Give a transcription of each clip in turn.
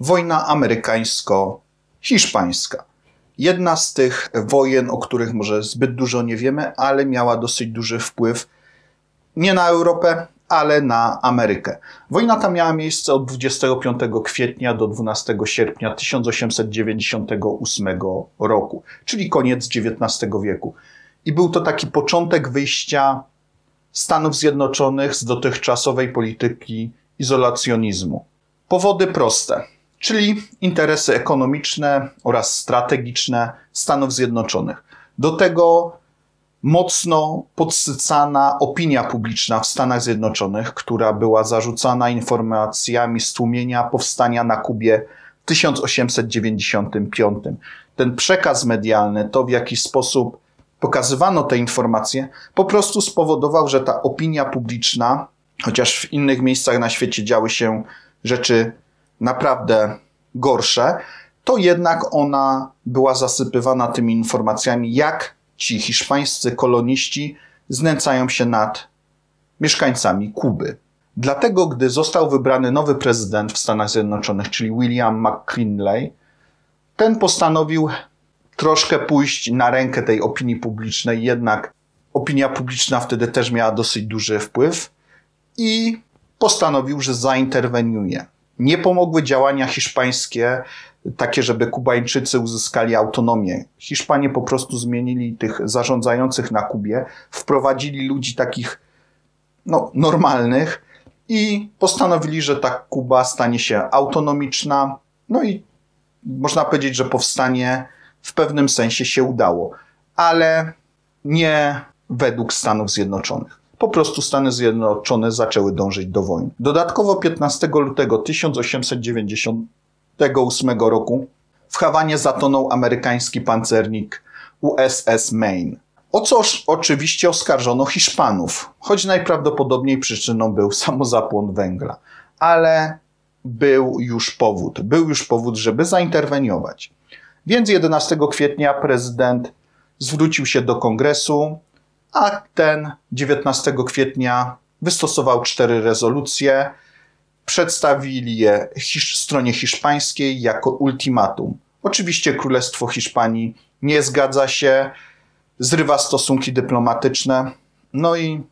Wojna amerykańsko-hiszpańska. Jedna z tych wojen, o których może zbyt dużo nie wiemy, ale miała dosyć duży wpływ nie na Europę, ale na Amerykę. Wojna ta miała miejsce od 25 kwietnia do 12 sierpnia 1898 roku, czyli koniec XIX wieku. I był to taki początek wyjścia Stanów Zjednoczonych z dotychczasowej polityki izolacjonizmu. Powody proste, czyli interesy ekonomiczne oraz strategiczne Stanów Zjednoczonych. Do tego mocno podsycana opinia publiczna w Stanach Zjednoczonych, która była zarzucana informacjami stłumienia powstania na Kubie w 1895. Ten przekaz medialny, to w jaki sposób pokazywano te informacje, po prostu spowodował, że ta opinia publiczna, chociaż w innych miejscach na świecie działy się rzeczy naprawdę gorsze, to jednak ona była zasypywana tymi informacjami, jak ci hiszpańscy koloniści znęcają się nad mieszkańcami Kuby. Dlatego, gdy został wybrany nowy prezydent w Stanach Zjednoczonych, czyli William McKinley, ten postanowił troszkę pójść na rękę tej opinii publicznej, jednak opinia publiczna wtedy też miała dosyć duży wpływ i postanowił, że zainterweniuje. Nie pomogły działania hiszpańskie, takie, żeby Kubańczycy uzyskali autonomię. Hiszpanie po prostu zmienili tych zarządzających na Kubie, wprowadzili ludzi takich no, normalnych i postanowili, że ta Kuba stanie się autonomiczna. No i można powiedzieć, że powstanie w pewnym sensie się udało, ale nie według Stanów Zjednoczonych. Po prostu Stany Zjednoczone zaczęły dążyć do wojny. Dodatkowo 15 lutego 1898 roku w Hawanie zatonął amerykański pancernik USS Maine. O co oczywiście oskarżono Hiszpanów, choć najprawdopodobniej przyczyną był samozapłon węgla. Ale był już powód, był już powód, żeby zainterweniować. Więc 11 kwietnia prezydent zwrócił się do kongresu, a ten 19 kwietnia wystosował cztery rezolucje, przedstawili je hisz stronie hiszpańskiej jako ultimatum. Oczywiście Królestwo Hiszpanii nie zgadza się, zrywa stosunki dyplomatyczne, no i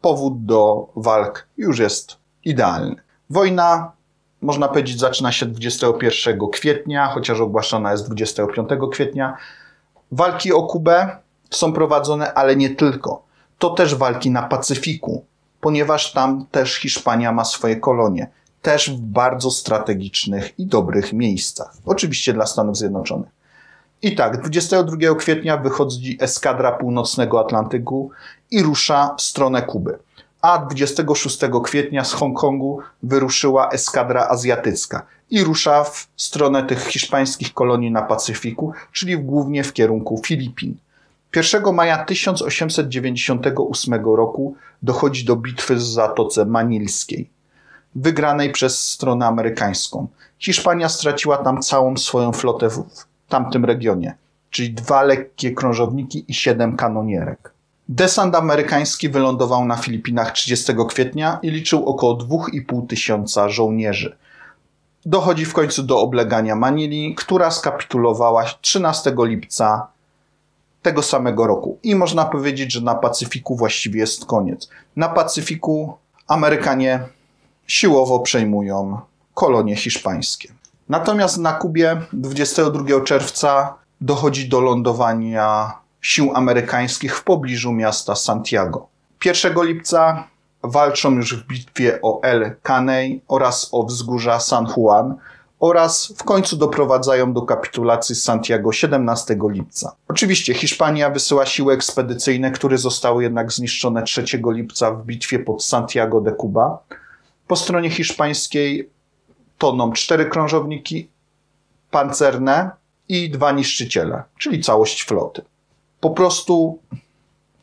powód do walk już jest idealny. Wojna można powiedzieć, zaczyna się 21 kwietnia, chociaż ogłaszana jest 25 kwietnia. Walki o Kubę są prowadzone, ale nie tylko. To też walki na Pacyfiku, ponieważ tam też Hiszpania ma swoje kolonie. Też w bardzo strategicznych i dobrych miejscach. Oczywiście dla Stanów Zjednoczonych. I tak, 22 kwietnia wychodzi eskadra północnego Atlantyku i rusza w stronę Kuby a 26 kwietnia z Hongkongu wyruszyła eskadra azjatycka i rusza w stronę tych hiszpańskich kolonii na Pacyfiku, czyli głównie w kierunku Filipin. 1 maja 1898 roku dochodzi do bitwy w Zatoce Manilskiej, wygranej przez stronę amerykańską. Hiszpania straciła tam całą swoją flotę w tamtym regionie, czyli dwa lekkie krążowniki i siedem kanonierek. Desant amerykański wylądował na Filipinach 30 kwietnia i liczył około 2,5 tysiąca żołnierzy. Dochodzi w końcu do oblegania Manili, która skapitulowała 13 lipca tego samego roku. I można powiedzieć, że na Pacyfiku właściwie jest koniec. Na Pacyfiku Amerykanie siłowo przejmują kolonie hiszpańskie. Natomiast na Kubie 22 czerwca dochodzi do lądowania sił amerykańskich w pobliżu miasta Santiago. 1 lipca walczą już w bitwie o El Caney oraz o wzgórza San Juan oraz w końcu doprowadzają do kapitulacji Santiago 17 lipca. Oczywiście Hiszpania wysyła siły ekspedycyjne, które zostały jednak zniszczone 3 lipca w bitwie pod Santiago de Cuba. Po stronie hiszpańskiej toną cztery krążowniki pancerne i dwa niszczyciele, czyli całość floty po prostu,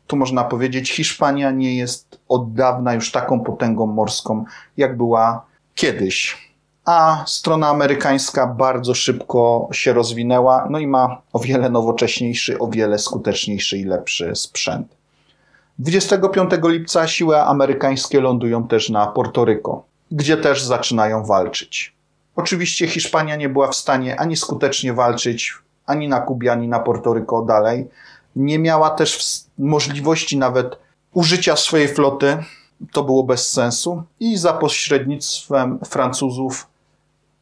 tu można powiedzieć, Hiszpania nie jest od dawna już taką potęgą morską, jak była kiedyś. A strona amerykańska bardzo szybko się rozwinęła, no i ma o wiele nowocześniejszy, o wiele skuteczniejszy i lepszy sprzęt. 25 lipca siły amerykańskie lądują też na Portoryko, gdzie też zaczynają walczyć. Oczywiście Hiszpania nie była w stanie ani skutecznie walczyć, ani na Kubie, ani na Portoryko dalej. Nie miała też możliwości nawet użycia swojej floty. To było bez sensu. I za pośrednictwem Francuzów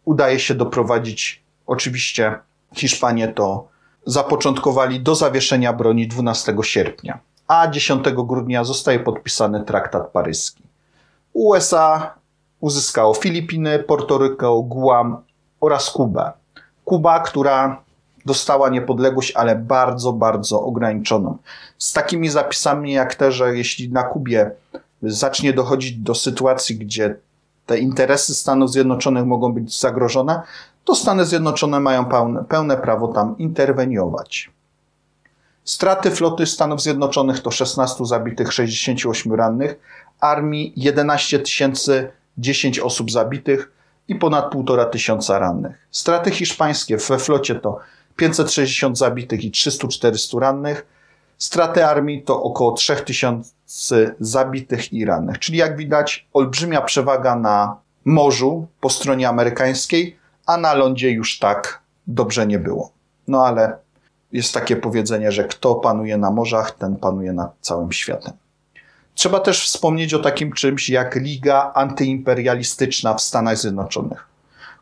udaje się doprowadzić, oczywiście Hiszpanie to zapoczątkowali do zawieszenia broni 12 sierpnia, a 10 grudnia zostaje podpisany traktat paryski. USA uzyskało Filipiny, Portoryko, Guam oraz Kubę. Kuba, która dostała niepodległość, ale bardzo, bardzo ograniczoną. Z takimi zapisami jak te, że jeśli na Kubie zacznie dochodzić do sytuacji, gdzie te interesy Stanów Zjednoczonych mogą być zagrożone, to Stany Zjednoczone mają pełne, pełne prawo tam interweniować. Straty floty Stanów Zjednoczonych to 16 zabitych, 68 rannych, armii 11 tysięcy 10 osób zabitych i ponad 1,5 tysiąca rannych. Straty hiszpańskie we flocie to 560 zabitych i 300-400 rannych. Straty armii to około 3000 zabitych i rannych. Czyli jak widać, olbrzymia przewaga na morzu po stronie amerykańskiej, a na lądzie już tak dobrze nie było. No ale jest takie powiedzenie, że kto panuje na morzach, ten panuje nad całym światem. Trzeba też wspomnieć o takim czymś jak Liga Antyimperialistyczna w Stanach Zjednoczonych,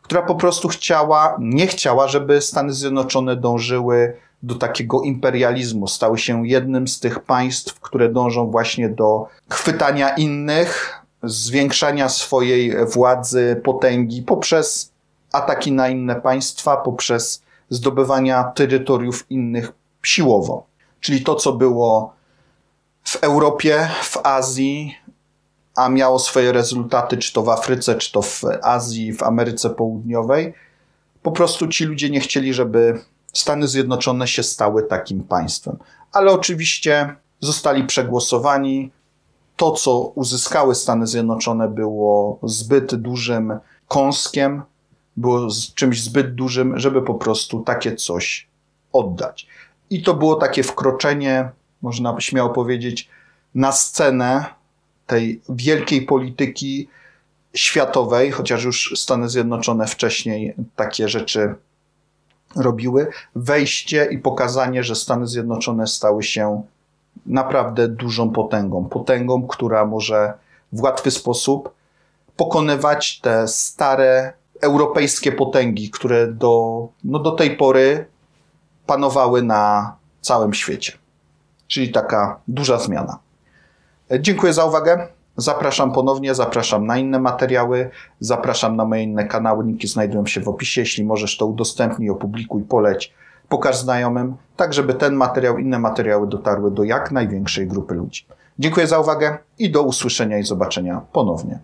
która po prostu chciała, nie chciała, żeby Stany Zjednoczone dążyły do takiego imperializmu, stały się jednym z tych państw, które dążą właśnie do chwytania innych, zwiększania swojej władzy, potęgi poprzez ataki na inne państwa, poprzez zdobywania terytoriów innych siłowo. Czyli to, co było w Europie, w Azji, a miało swoje rezultaty, czy to w Afryce, czy to w Azji, w Ameryce Południowej, po prostu ci ludzie nie chcieli, żeby Stany Zjednoczone się stały takim państwem. Ale oczywiście zostali przegłosowani. To, co uzyskały Stany Zjednoczone, było zbyt dużym kąskiem, było czymś zbyt dużym, żeby po prostu takie coś oddać. I to było takie wkroczenie można śmiało powiedzieć, na scenę tej wielkiej polityki światowej, chociaż już Stany Zjednoczone wcześniej takie rzeczy robiły, wejście i pokazanie, że Stany Zjednoczone stały się naprawdę dużą potęgą. Potęgą, która może w łatwy sposób pokonywać te stare europejskie potęgi, które do, no do tej pory panowały na całym świecie czyli taka duża zmiana. E, dziękuję za uwagę. Zapraszam ponownie, zapraszam na inne materiały, zapraszam na moje inne kanały, linki znajdują się w opisie. Jeśli możesz, to udostępnij, opublikuj, poleć, pokaż znajomym, tak żeby ten materiał, inne materiały dotarły do jak największej grupy ludzi. Dziękuję za uwagę i do usłyszenia i zobaczenia ponownie.